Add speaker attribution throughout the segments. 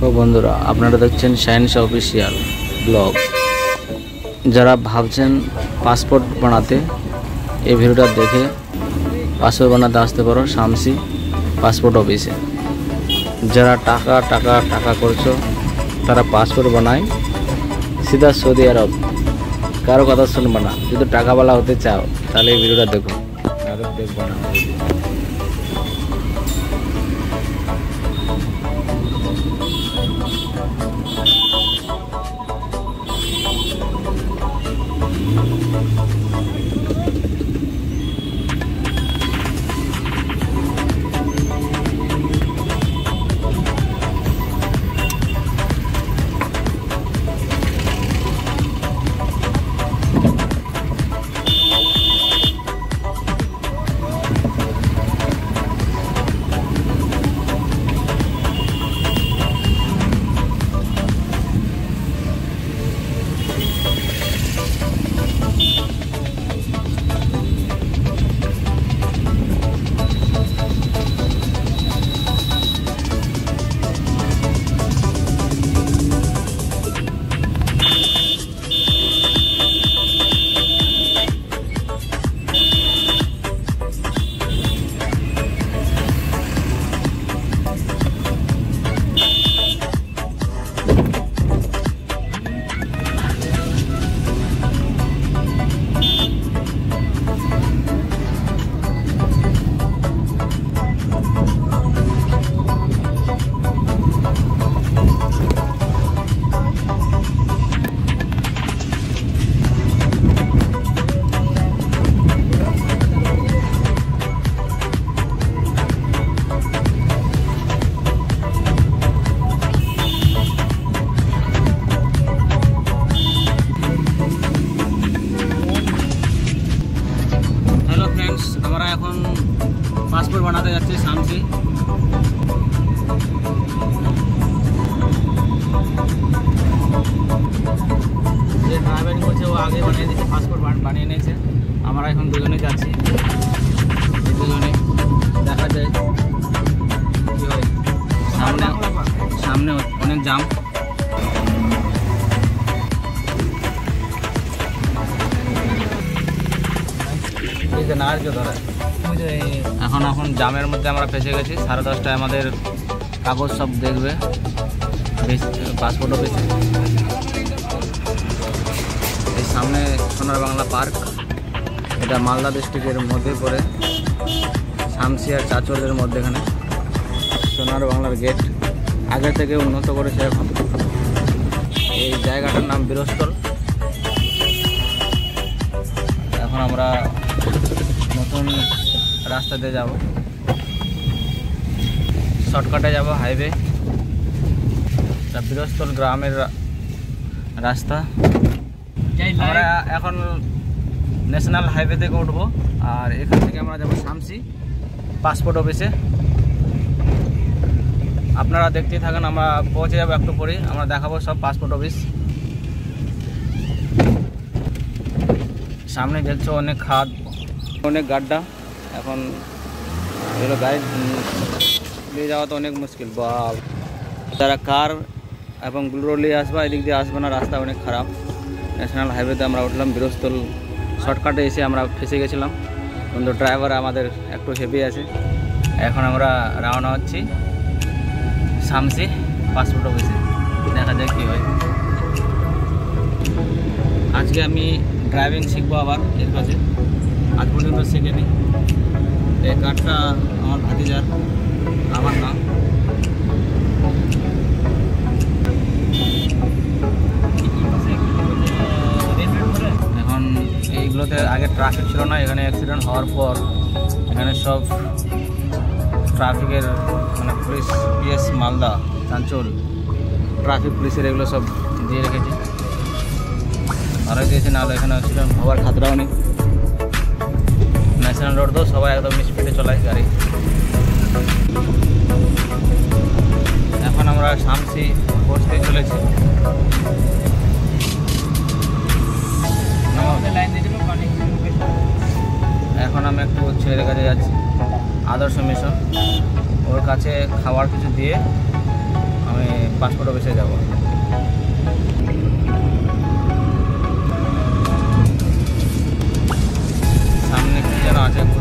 Speaker 1: তো বন্ধুরা, আপনারা দেখছেন সায়েন্স অফিসিয়াল ব্লগ যারা ভাবছেন পাসপোর্ট বানাতে, এই ভিডিওটা দেখে পাসপোর্ট বানাতে আসতে পারো শামসি পাসপোর্ট অফিসে যারা টাকা টাকা টাকা করছ, তারা পাসপোর্ট বানায়। সিধা সৌদি আরব, কারও কথা শুনবে না। যদি টাকাওয়ালা হতে চাও, তাহলে এই ভিডিওটা দেখো। দেখব না পাসপোর্ট বানাতে যাচ্ছি শামসি যে ড্রাইভারিং করছে, ও আগে বানিয়ে দিয়েছে, পাসপোর্ট বানিয়ে নিয়েছে। আমরা এখন দুজনে যাচ্ছি। দুজনে দেখা যায়। সামনে সামনে অনেক জাম। এখন এখন জামের মধ্যে আমরা ফেসে গেছি। সাড়ে দশটায় আমাদের কাগজ সব দেখবে। পাসপোর্ট অফিসে এই সামনে সোনার বাংলা পার্ক। এটা মালদা ডিস্ট্রিক্টের মধ্যে পড়ে। শামসি আর চাচলের মধ্যেখানে। সোনার বাংলার গেট আগে থেকে উন্নত করেছে এখন। এই জায়গাটার নাম বীরস্থল। এখন আমরা নতুন রাস্তা দিয়ে যাব। শর্টকাটে যাব হাইওয়ে বীরস্থল গ্রামের রাস্তা। আমরা এখন ন্যাশনাল হাইওয়ে থেকে উঠবো। আর এখান থেকে আমরা যাব শামসি পাসপোর্ট অফিসে আপনারা দেখতেই থাকেন আমরা পৌঁছে যাব একটু পরেই। আমরা দেখাবো সব পাসপোর্ট অফিস সামনে দেখছ অনেক খাদ অনেক গাড্ডা। এখন এগুলো গাড়ি নিয়ে যাওয়া তো অনেক মুশকিল বা তারা কার এবং বুলেরো নিয়ে আসবা, এদিক দিয়ে আসবে না, রাস্তা অনেক খারাপ। ন্যাশনাল হাইওয়েতে আমরা উঠলাম বীরস্থল শর্টকাটে এসে আমরা ফেসে গেছিলাম। কিন্তু ড্রাইভার আমাদের একটু হেভি আছে। এখন আমরা রওনা হচ্ছি শামসি পাসপোর্ট অফিসে দেখা যাক কী হয়। আজকে আমি ড্রাইভিং শিখব আবার এর কাছে আজ পর্যন্ত শিখিনি। এই কারটা আমার ভাতিজার, আমার না এখন এইগুলোতে আগে ট্রাফিক ছিল না, এখানে অ্যাক্সিডেন্ট হওয়ার পর এখানে সব ট্রাফিকের মানে police, PS, Malda, Chanchal traffic পুলিশের এগুলো সব দিয়ে রেখেছে। আরও দিয়েছে নাহলে এখানে অ্যাক্সিডেন্ট হওয়ার খাতরাও নেই। ন্যাশনাল রোড তো সবাই একদম স্পিডে চলায় গাড়ি। এখন আমরা শামসি পৌঁছতে চলেছি। এখন আমি একটু ছেলের কাছে যাচ্ছি। আদর্শ মিশন ওর কাছে খাবার কিছু দিয়ে আমি আমি পাসপোর্ট অফিসে যাব।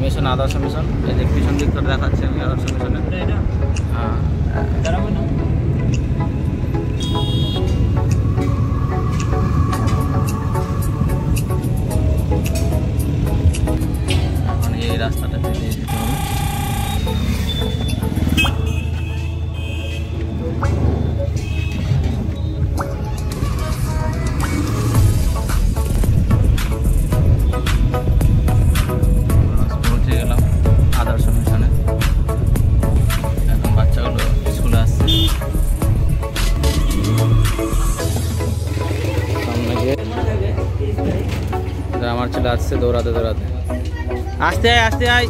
Speaker 1: মিশন আদর্শ মিশন এই যে পিছন দিকটা দেখাচ্ছে আমি আদর্শ মিশনে হ্যাঁ। ছেলে আসছে দৌড়াতে দৌড়াতে। আসতে আয় আসতে আয়।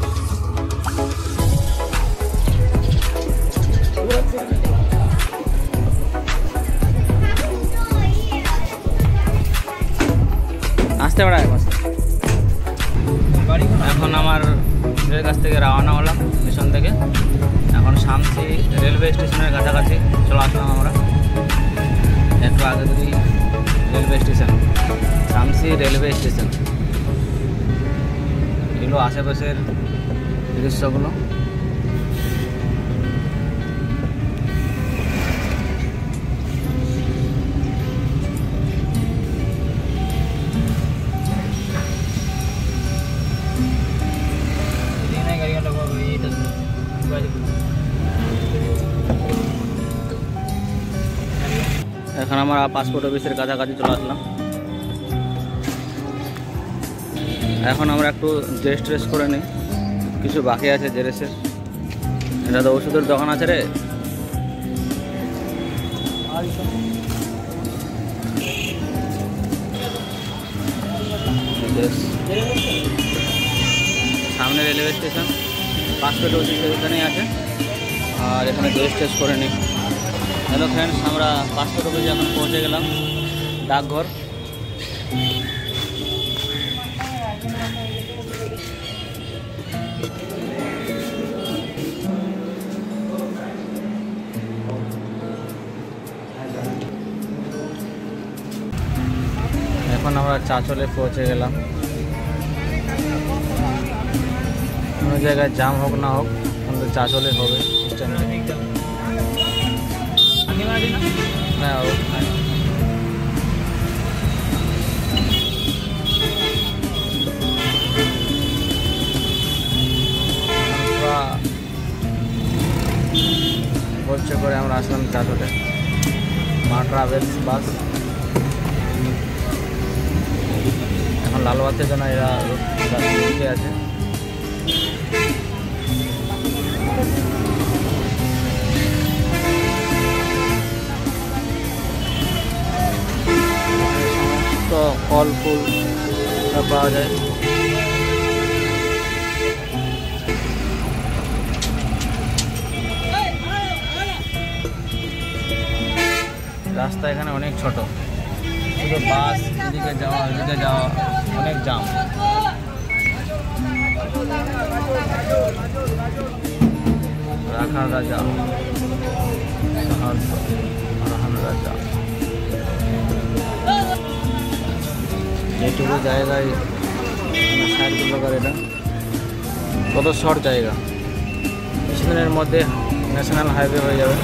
Speaker 1: আসতে পারে এখন আমার ছেলের কাছ থেকে রওনা হলাম মিশন থেকে। এখন শামসি রেলওয়ে স্টেশনের কাছাকাছি, চলে আসলাম আমরা। একটু আগে যদি railway station Samsi railway station. এগুলো আশেপাশের দৃশ্যগুলো এখন আমরা পাসপোর্ট অফিসের কাছাকাছি চলে আসলাম। এখন আমরা একটু ড্রেস ট্রেস করে নিই। কিছু বাকি আছে ড্রেসের এটা তো ওষুধের দোকান আছে রে। সামনে রেলওয়ে স্টেশন পাসপোর্ট অফিস এখানেই আছে। আর এখানে ড্রেস ট্রেস করে নিই। হ্যালো ফ্রেন্ডস আমরা পাসপোর্ট অফিসে এখন পৌঁছে গেলাম। ডাকঘর। এখন আমরা চাঁচলে পৌঁছে গেলাম। কোনো জায়গায় জাম হোক না হোক কিন্তু চাঁচলে হবে বলছে করে আমরা আসলাম চাঁচলে। মা ট্রাভেলস বাস। এখন লালবাতের জন্য এরা আছে। ফল, ফুল পাওয়া যায়। রাস্তা এখানে অনেক ছোট। শুধু বাস, এদিকে যাওয়া ওইদিকে যাওয়া। অনেক জাম। রাখাল রাজা রাহান রাজা এইটুকু জায়গায় ষাট কিলোমিটার এটা কত শর্ট জায়গা। কিছুদিনের মধ্যে ন্যাশনাল হাইওয়ে হয়ে যাবে।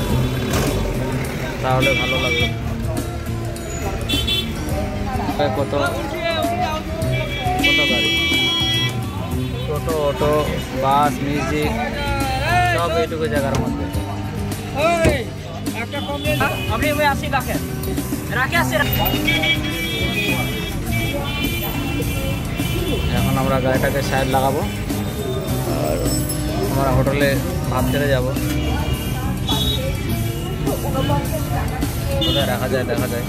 Speaker 1: তাহলে ভালো লাগবে। কত কত গাড়ি টোটো অটো বাস মিউজিক সব এইটুকু জায়গার মধ্যে।
Speaker 2: আপনি আসি রাখেন। রাখে আসি
Speaker 1: এখন আমরা গাড়িটাকে সাইড লাগাবো। আর আমরা হোটেলে ভাত খেতে যাব। দেখা যায় দেখা যায়।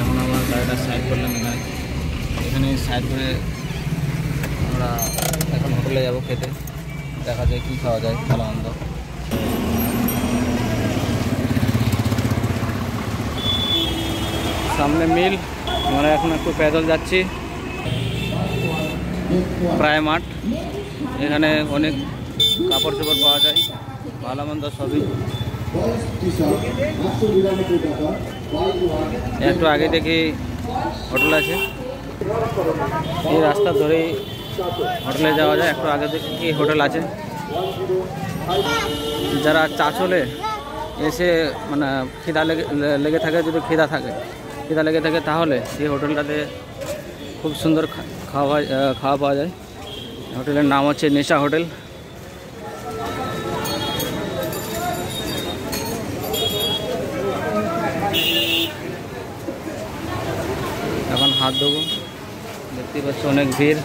Speaker 1: এখন আমরা গাড়িটা সাইড করলাম এখানে। এখানে সাইড করে আমরা এখন হোটেলে যাব খেতে। দেখা যায় কী খাওয়া যায়, ভালো আনন্দ সামনে মিল, আমরা এখন একটু প্যাদল যাচ্ছি। প্রায় মাঠ। এখানে অনেক কাপড় চোপড় পাওয়া যায়, ভালো মন্দ সবই। একটু আগে দেখি হোটেল আছে। এই রাস্তা ধরেই হোটেলে যাওয়া যায়। একটু আগে দেখি হোটেল আছে। যারা চাচলে এসে মানে খিদা লেগে লেগে থাকে, যদি খিদা থাকে, খিদা লেগে থাকে তাহলে এই হোটেলটাতে খুব সুন্দর খাওয়া খাওয়া পাওয়া যায়। হোটেলের নাম হচ্ছে নেশা হোটেল। हाथ धोबो देखते बस भीड़